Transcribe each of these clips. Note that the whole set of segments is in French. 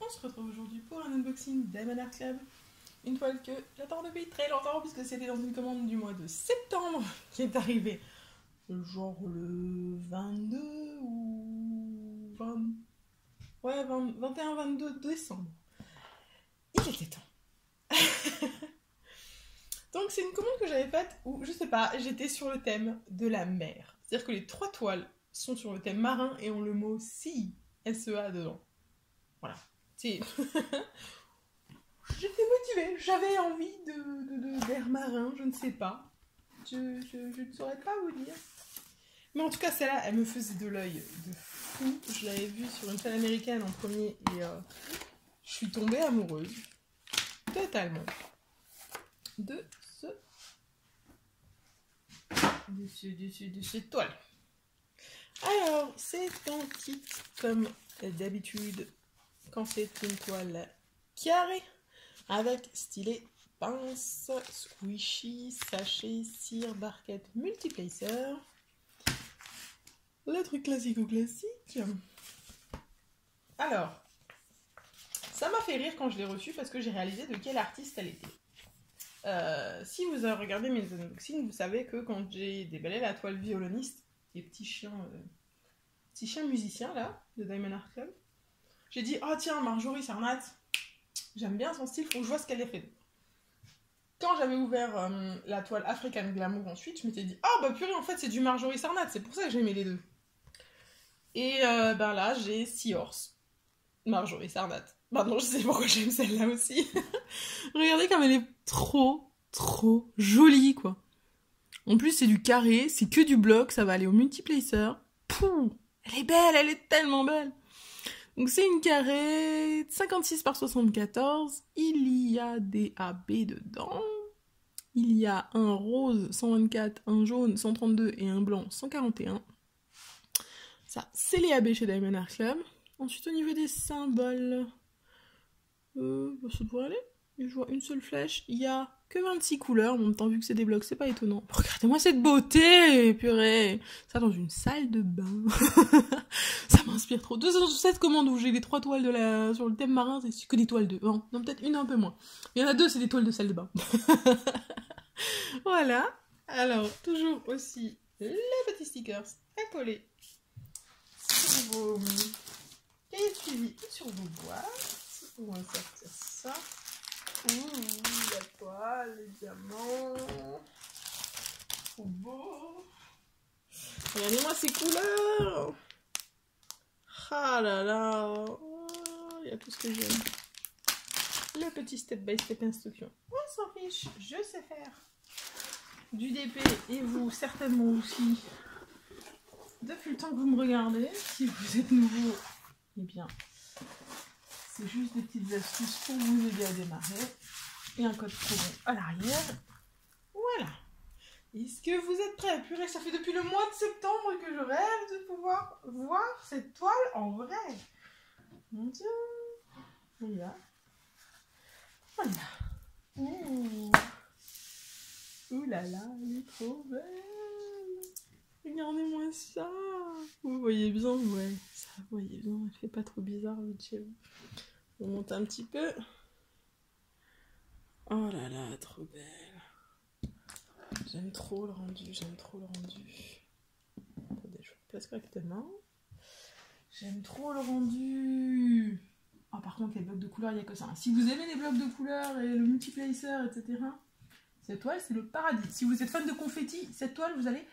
on se retrouve aujourd'hui pour un unboxing Diamond Art Club. Une toile que j'attends depuis très longtemps puisque c'était dans une commande du mois de septembre qui est arrivée genre le 22 ou 20... Ouais, 21-22 décembre. Il était temps. Donc c'est une commande que j'avais faite où, je sais pas, j'étais sur le thème de la mer. C'est-à-dire que les trois toiles sont sur le thème marin et ont le mot S-E-A dedans. J'étais motivée, j'avais envie de, d'air marin, je ne sais pas. Je, ne saurais pas vous dire. Mais en tout cas, celle-là, elle me faisait de l'œil de fou. Je l'avais vue sur une salle américaine en premier et euh, je suis tombée amoureuse. Totalement. De ce. De ce, de ce, de cette toile. Alors, c'est en kit comme d'habitude quand c'est une toile carrée avec stylet, pince, squishy, sachet, cire, barquette, multiplacer. Le truc classique ou classique. Alors, ça m'a fait rire quand je l'ai reçu parce que j'ai réalisé de quel artiste elle était. Euh, si vous avez regardé mes unboxings, vous savez que quand j'ai déballé la toile violoniste, les petits chiens, euh, petits chiens musiciens là, de Diamond Art j'ai dit Oh tiens, Marjorie Sarnat, j'aime bien son style, faut que je vois ce qu'elle a fait. Quand j'avais ouvert euh, la toile African Glamour ensuite, je m'étais dit Oh bah purée, en fait c'est du Marjorie Sarnat, c'est pour ça que j'ai aimé les deux. Et ben là, j'ai Seahorse, Marjorie Sarnat. Non, je sais pourquoi j'aime celle-là aussi. Regardez comme elle est trop, trop jolie, quoi. En plus, c'est du carré, c'est que du bloc, ça va aller au multiplacer. Pouh Elle est belle, elle est tellement belle. Donc c'est une carré 56 par 74. Il y a des AB dedans. Il y a un rose 124, un jaune 132 et un blanc 141. Ça, c'est les AB chez Diamond Art Club. Ensuite, au niveau des symboles, euh, bah, ça devrait aller. Je vois une seule flèche. Il y a que 26 couleurs. En même temps, vu que c'est des blocs, c'est pas étonnant. Regardez-moi cette beauté, purée. Ça dans une salle de bain. ça m'inspire trop. Sur cette commande où j'ai les trois toiles de la... sur le thème marin, c'est que des toiles de... Non, non peut-être une un peu moins. Il y en a deux, c'est des toiles de salle de bain. voilà. Alors, toujours aussi les petits stickers à coller sur vos cahiers de suivi sur vos boîtes. On va sortir ça. Ouh, la toile, les diamants. Trop beau. Regardez-moi ces couleurs. Ah là là. Oh, il y a tout ce que j'aime. Le petit step by step instruction. On s'en fiche, je sais faire. Du DP et vous certainement aussi. Depuis le temps que vous me regardez, si vous êtes nouveau, eh bien, c'est juste des petites astuces pour vous aider à démarrer. Et un code promo à l'arrière. Voilà. Est-ce que vous êtes prêts? Purée, ça fait depuis le mois de septembre que je rêve de pouvoir voir cette toile en vrai. Mon Dieu. Voilà. Voilà. Ouh. Là là, elle est trop belle. Regardez-moi ça. Vous voyez bien, ouais. Ça, vous voyez bien, elle fait pas trop bizarre, chez vous. On monte un petit peu. Oh là là, trop belle. J'aime trop le rendu, j'aime trop le rendu. Attendez, je place correctement. J'aime trop le rendu. Oh, par contre, les blocs de couleurs, il n'y a que ça. Si vous aimez les blocs de couleurs et le multiplacer, etc., cette toile, c'est le paradis. Si vous êtes fan de confetti, cette toile, vous allez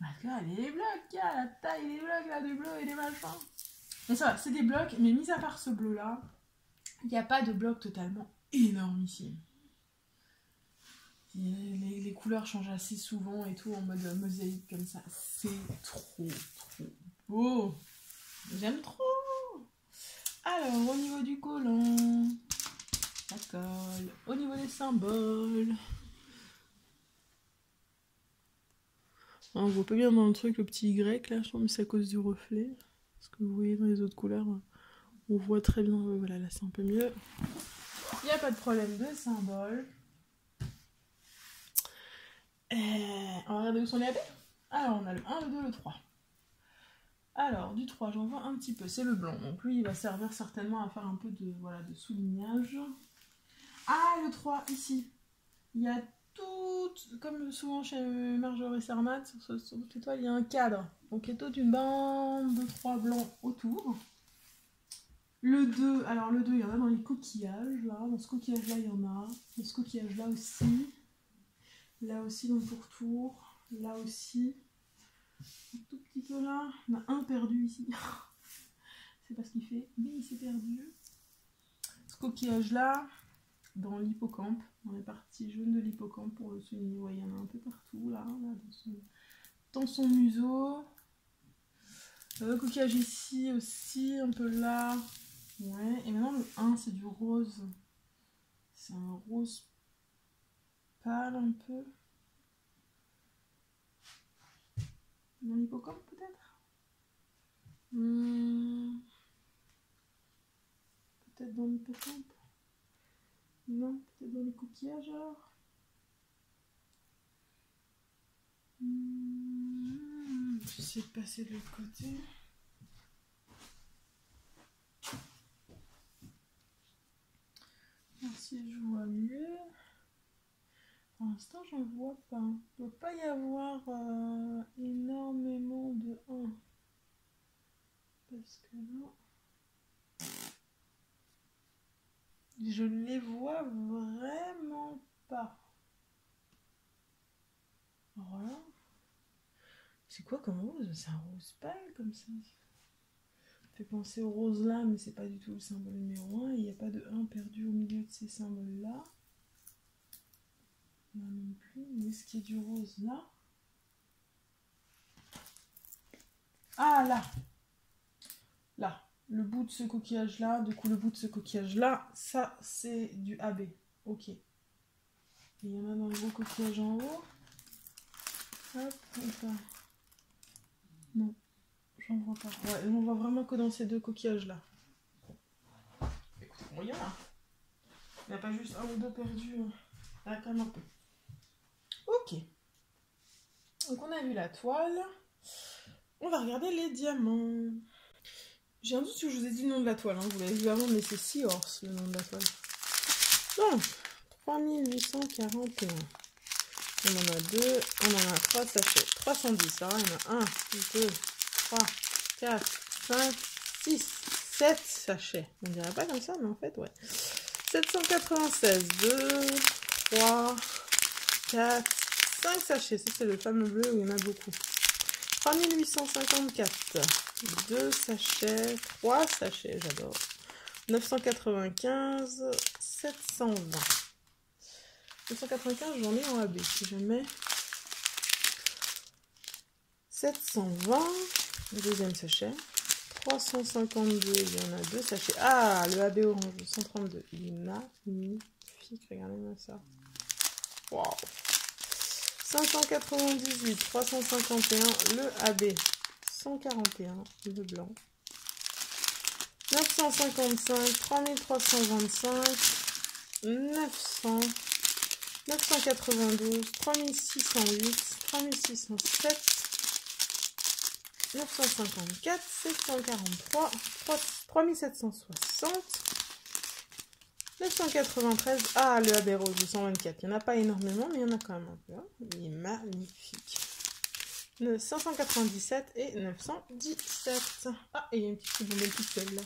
Regarde les blocs, il y a la taille des blocs là, du bleu et des machins. Mais ça c'est des blocs, mais mis à part ce bleu là, il n'y a pas de bloc totalement énorme ici. Les, les, couleurs changent assez souvent et tout en mode mosaïque comme ça. C'est trop, trop beau. J'aime trop. Alors, au niveau du collant, la colle. Au niveau des symboles, on voit pas bien dans le truc le petit Y là, je pense que c'est à cause du reflet. Parce que vous voyez dans les autres couleurs, on voit très bien. Voilà, là c'est un peu mieux. Il n'y a pas de problème de symbole. Euh, on va regarder où sont les AB Alors on a le 1, le 2, le 3. Alors, du 3, j'en vois un petit peu. C'est le blanc. Donc lui, il va servir certainement à faire un peu de, voilà, de soulignage. Ah, le 3, ici. Il y a comme souvent chez Marjorie Sermat, sur, sur toutes les toiles, il y a un cadre. Donc il y a toute une bande de 3 blancs autour. Le 2, alors le 2, il y en a dans les coquillages, là. Dans ce coquillage-là, il y en a. Dans ce coquillage-là aussi. Là aussi, dans le pourtour. Là aussi. Un tout petit peu là. On a un perdu ici. C'est pas ce qu'il fait, mais il s'est perdu. Ce coquillage-là, dans l'hippocampe, dans les parties jaunes de l'hippocampe pour le souligner. Il y en a un peu partout, là, là dans, son, museau. Le coquillage ici aussi, un peu là. Ouais, et maintenant le 1, c'est du rose. C'est un rose pâle un peu. Dans l'hippocampe peut-être? Hmm. Peut-être dans l'hippocampe Non, peut-être dans les coquillages alors hmm. J'essaie de passer de l'autre côté. si je vois mieux. Pour l'instant, j'en vois pas. Il ne doit pas y avoir euh, énormément de 1. Parce que là, je ne les vois vraiment pas. Voilà. C'est quoi comme rose? C'est un rose pâle comme ça fait penser au rose là, mais c'est pas du tout le symbole numéro 1. Il n'y a pas de 1 perdu au milieu de ces symboles-là. Là non plus. Mais ce qui est du rose là. Ah là Là. Le bout de ce coquillage là, du coup le bout de ce coquillage là, ça c'est du AB. Ok. Il y en a dans le gros coquillage en haut. Hop, hop. Non. J'en vois pas. Ouais, on voit vraiment que dans ces deux coquillages-là. Écoutez, bon, il y en a. Il n'y a pas juste un ou deux perdus. A quand même un peu. Ok. Donc on a vu la toile. On va regarder les diamants. J'ai un doute si je vous ai dit le nom de la toile. Hein. Vous l'avez vu avant, mais c'est Seahorse le nom de la toile. Donc, 3841. On en a deux. On en a trois sachets. 310. Alors, il y en a un, deux, 3, 4, 5, 6, 7 sachets. On dirait pas comme ça, mais en fait, ouais. 796, 2, 3, 4, 5 sachets. Ça, c'est le fameux bleu où il y en a beaucoup. 3854, 2 sachets, 3 sachets, j'adore. 995, 720. 995, j'en ai en AB, si jamais. 720, Deuxième sachet. 352, il y en a deux sachets. Ah, le AB orange, 132. Il est magnifique, regardez-moi ça. Wow. 598, 351, le AB. 141, le blanc. 955, 3325, 900, 992, 3608, 3607, 954, 743, 3760, 993. Ah, le AB rose 124. Il n'y en a pas énormément, mais il y en a quand même un peu. Hein. Il est magnifique. 597 et 917. Ah, et il y a une petite bouteille toute seule là.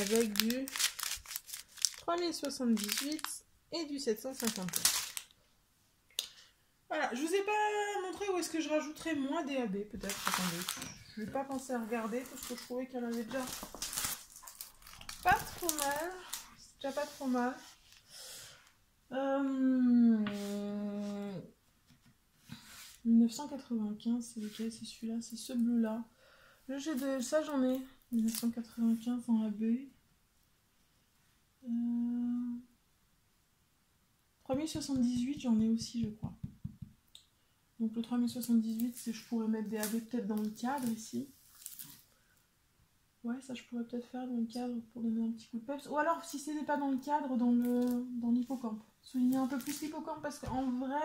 Avec du 3078 et du 751. Voilà, je vous ai pas montré où est-ce que je rajouterais moins DAB, peut-être. Attendez, je vais pas penser à regarder parce que je trouvais qu'il y en avait déjà pas trop mal. C'est déjà pas trop mal. Euh... 1995, c'est lequel C'est celui-là, c'est ce bleu-là. Le G2, ça j'en ai. 1995 en AB. Euh... 3078, j'en ai aussi, je crois. Donc le 3078, je pourrais mettre des AB peut-être dans le cadre ici. Ouais, ça je pourrais peut-être faire dans le cadre pour donner un petit coup de peps. Ou alors, si ce n'est pas dans le cadre, dans le dans l'hippocampe. Souligner un peu plus l'hippocampe parce qu'en vrai,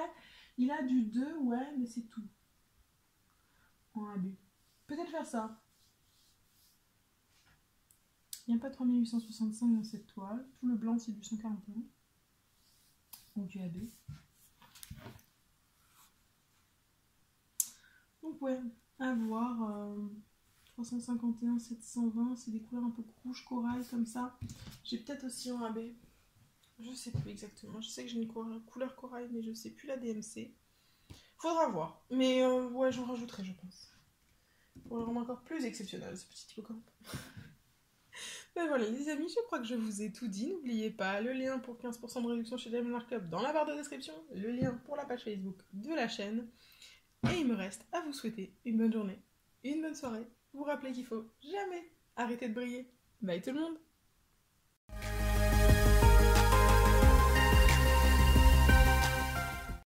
il a du 2, ouais, mais c'est tout. En abus. Peut-être faire ça. Il n'y a pas 3865 dans cette toile. Tout le blanc, c'est du 141. Donc du AB. Donc ouais, à voir. Euh, 351, 720, c'est des couleurs un peu rouge corail comme ça. J'ai peut-être aussi en AB. Je sais plus exactement. Je sais que j'ai une couleur corail, mais je sais plus la DMC. Faudra voir. Mais euh, ouais, j'en rajouterai, je pense. Pour le rendre encore plus exceptionnel, ce petit hippocampe. ben voilà, les amis, je crois que je vous ai tout dit. N'oubliez pas le lien pour 15% de réduction chez Diamond Markup dans la barre de description, le lien pour la page Facebook de la chaîne. Et il me reste à vous souhaiter une bonne journée, une bonne soirée. Vous rappelez qu'il faut jamais arrêter de briller. Bye tout le monde